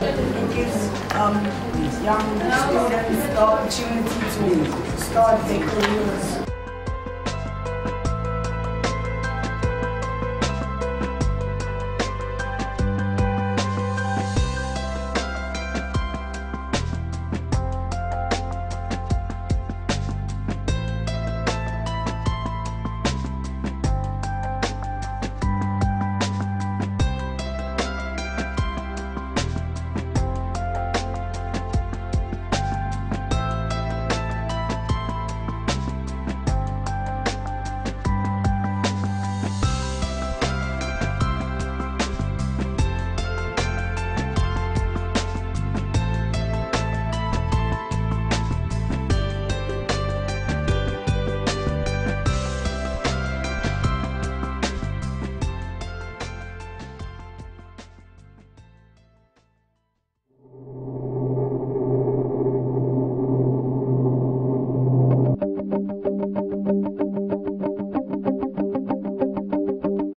It gives um, young students the opportunity to start their careers.